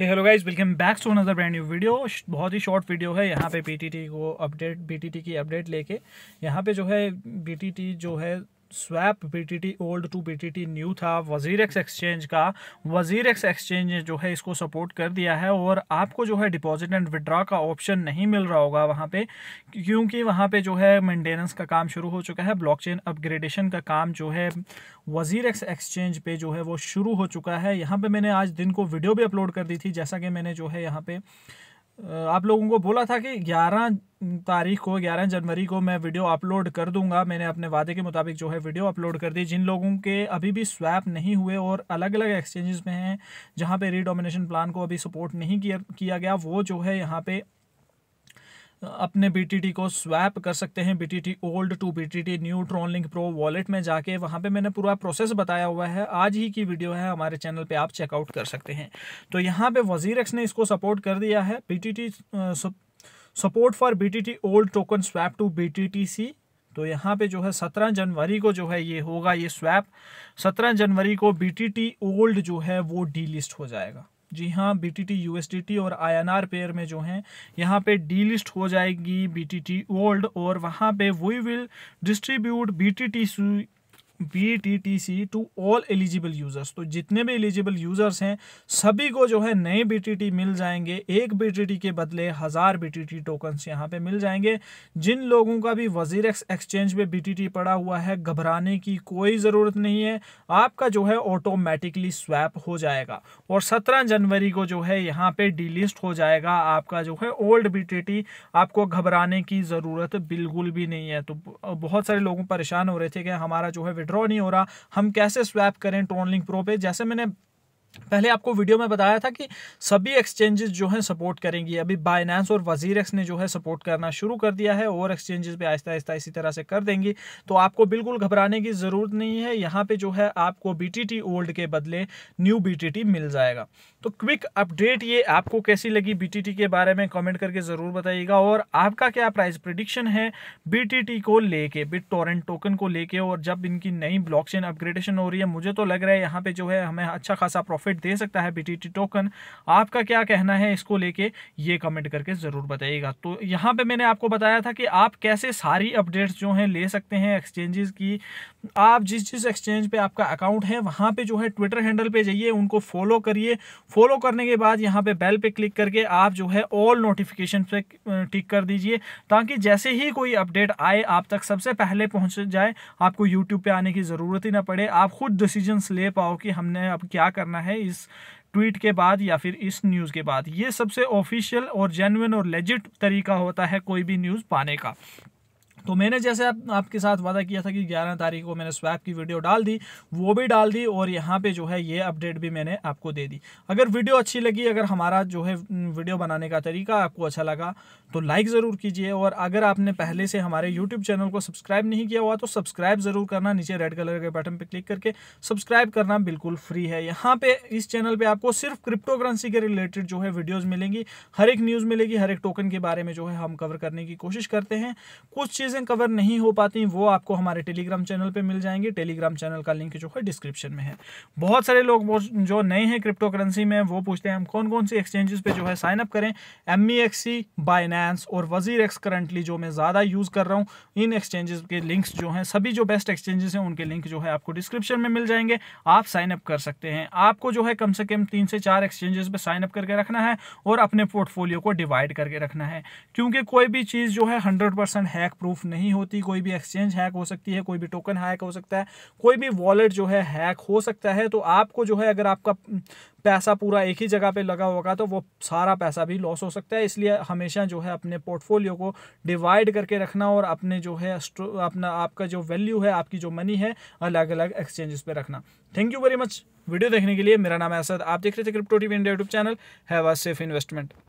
Hello guys welcome back to another brand new video बहुत ही short video है यहाँ पे बीटीटी को अपडेट बीटीटी की अपडेट लेके। यहाँ पे जो है बीटीटी जो है swap BTT old to BTT new था। वज़ीर एक्स एक्सचेंज का। वज़ीर एक्स एक्सचेंज जो है, इसको सपोर्ट कर दिया है और आपको जो है डिपॉजिट एंड विड्रॉ का ऑप्शन नहीं मिल रहा होगा वहाँ पे, क्योंकि वहाँ पे जो है मेंटेनेंस का काम शुरू हो चुका है। ब्लॉकचेन अपग्रेडेशन का काम जो है वज़ीर एक्स एक्सचेंज पे जो है, वो शुरू हो चुका है। यहाँ पे मैंने आज दिन को वीडियो भी अपलोड कर दी थी, जैसा कि मैंने जो है, यहाँ पे आप लोगों को बोला था कि 11 तारीख को 11 जनवरी को मैं वीडियो अपलोड कर दूँगा। मैंने अपने वादे के मुताबिक जो है वीडियो अपलोड कर दी। जिन लोगों के अभी भी स्वैप नहीं हुए और अलग अलग एक्सचेंजेस में हैं, जहाँ पे रीडोमिनेशन प्लान को अभी सपोर्ट नहीं किया किया गया, वो जो है यहाँ पे अपने BTT को स्वैप कर सकते हैं BTT old to BTT new Tron link pro wallet में जाके। वहाँ पे मैंने पूरा प्रोसेस बताया हुआ है। आज ही की वीडियो है हमारे चैनल पे, आप चेकआउट कर सकते हैं। तो यहाँ पे वज़ीर एक्स ने इसको सपोर्ट कर दिया है। BTT support for BTT old token swap to B तो यहाँ पे जो है सत्रह जनवरी को जो है ये होगा ये स्वैप सत्रह जनवरी को BTT ओल्ड जो है वो डी लिस्ट हो जाएगा। जी हाँ B T T U S D T और आई एन आर पेयर में जो हैं, यहाँ पे डी लिस्ट हो जाएगी बी टी टी ओल्ड और वहाँ पे we will distribute B T T B T T C to all eligible users तो जितने भी एलिजिबल यूज़र्स हैं, सभी को जो है नए बी टी टी मिल जाएँगे। एक बी टी टी के बदले हज़ार बी टी टी टोकन्स यहाँ पे मिल जाएँगे। जिन लोगों का भी वज़ीर एक्स एक्सचेंज पे बी टी टी पड़ा हुआ है, घबराने की कोई ज़रूरत नहीं है। आपका जो है ऑटोमेटिकली स्वैप हो जाएगा। और सत्रह जनवरी को जो है यहाँ पे डिलिस्ट हो जाएगा। आपका जो है ओल्ड बी टी टी आपको घबराने की ज़रूरत बिल्कुल भी नहीं है। तो बहुत सारे लोगों परेशान हो रहे थे कि हमारा जो है विड्रॉ नहीं हो रहा हम कैसे स्वैप करें टोन लिंक प्रो पे? जैसे मैंने पहले आपको वीडियो में बताया था कि सभी एक्सचेंजेस जो हैं सपोर्ट करेंगी। अभी बाइनेंस और वज़ीर एक्स ने जो है सपोर्ट करना शुरू कर दिया है, और एक्सचेंजेस भी आहिस्ता आहिस्ता इसी तरह से कर देंगी। तो आपको बिल्कुल घबराने की ज़रूरत नहीं है। यहाँ पे जो है आपको बीटीटी ओल्ड के बदले न्यू BTT मिल जाएगा। तो क्विक अपडेट ये आपको कैसी लगी BTT के बारे में कॉमेंट करके ज़रूर बताइएगा। और आपका क्या प्राइस प्रिडिक्शन है BTT को लेके बिट टोरेंट टोकन को लेके? और जब इनकी नई ब्लॉकचेन अपग्रेडेशन हो रही है, मुझे तो लग रहा है यहाँ पे जो है हमें अच्छा खासा प्रॉफिट दे सकता है बीटीटी टोकन आपका क्या कहना है इसको लेके? ये कमेंट करके ज़रूर बताइएगा। तो यहाँ पे मैंने आपको बताया था कि आप कैसे सारी अपडेट्स जो हैं ले सकते हैं एक्सचेंजेस की। आप जिस जिस एक्सचेंज पे आपका अकाउंट है, वहाँ पे जो है ट्विटर हैंडल पे जाइए, उनको फॉलो करिए। फॉलो करने के बाद यहाँ पे बेल पे क्लिक करके आप जो है ऑल नोटिफिकेशन पे टिक कर दीजिए, ताकि जैसे ही कोई अपडेट आए, आप तक सबसे पहले पहुँच जाए। आपको यूट्यूब पर आने की ज़रूरत ही ना पड़े। आप खुद डिसीजंस ले पाओ कि हमने अब क्या करना है। इस ट्वीट के बाद या फिर इस न्यूज़ के बाद। ये सबसे ऑफिशियल और जेनविन और लेजिट तरीका होता है कोई भी न्यूज़ पाने का। तो मैंने जैसे आप, आपके साथ वादा किया था कि 11 तारीख को मैंने स्वैप की वीडियो डाल दी वो भी डाल दी और यहाँ पे जो है ये अपडेट भी मैंने आपको दे दी। अगर वीडियो अच्छी लगी अगर हमारा जो है वीडियो बनाने का तरीका आपको अच्छा लगा तो लाइक ज़रूर कीजिए और अगर आपने पहले से हमारे यूट्यूब चैनल को सब्सक्राइब नहीं किया हुआ तो सब्सक्राइब ज़रूर करना नीचे रेड कलर के बटन पर क्लिक करके सब्सक्राइब करना बिल्कुल फ्री है। यहाँ पर इस चैनल पर आपको सिर्फ़ क्रिप्टो करेंसी के रिलेटेड जो है वीडियोज़ मिलेंगी हर एक न्यूज़ मिलेगी हर एक टोकन के बारे में जो है हम कवर करने की कोशिश करते हैं। कुछ चीज़ चीज़ें कवर नहीं हो पाती, वो आपको हमारे टेलीग्राम चैनल पे मिल जाएँगे। टेलीग्राम चैनल का लिंक जो है डिस्क्रिप्शन में है। बहुत सारे लोग जो नए हैं क्रिप्टो करेंसी में, वो पूछते हैं, हम कौन कौन सी एक्सचेंजेस पे जो है साइन अप करें? एम ई एक्सी बाइनेंस और वज़ीर एक्स करंटली जो मैं ज़्यादा यूज़ कर रहा हूँ, इन एक्सचेंजेस के लिंक्स जो हैं, सभी जो बेस्ट एक्सचेंजेस हैं, उनके लिंक जो है आपको डिस्क्रिप्शन में मिल जाएँगे। आप साइन अप कर सकते हैं। आपको जो है कम से कम तीन से चार एक्सचेंजेस पे साइन अप करके रखना है और अपने पोर्टफोलियो को डिवाइड करके रखना है। क्योंकि कोई भी चीज़ जो है हंड्रेड हैक प्रूफ नहीं होती, कोई भी एक्सचेंज हैक हो सकती है, कोई भी टोकन हैक हो सकता है, कोई भी वॉलेट जो है हैक हो सकता है तो आपको जो है अगर आपका पैसा पूरा एक ही जगह पे लगा होगा तो वो सारा पैसा भी लॉस हो सकता है। इसलिए हमेशा जो है अपने पोर्टफोलियो को डिवाइड करके रखना और अपने जो है अपना आपका जो वैल्यू है, आपकी जो मनी है अलग अलग एक्सचेंजेस पे रखना। Thank you very much video देखने के लिए मेरा नाम है असद। आप देख रहे थे crypto TV India YouTube channel have a safe investment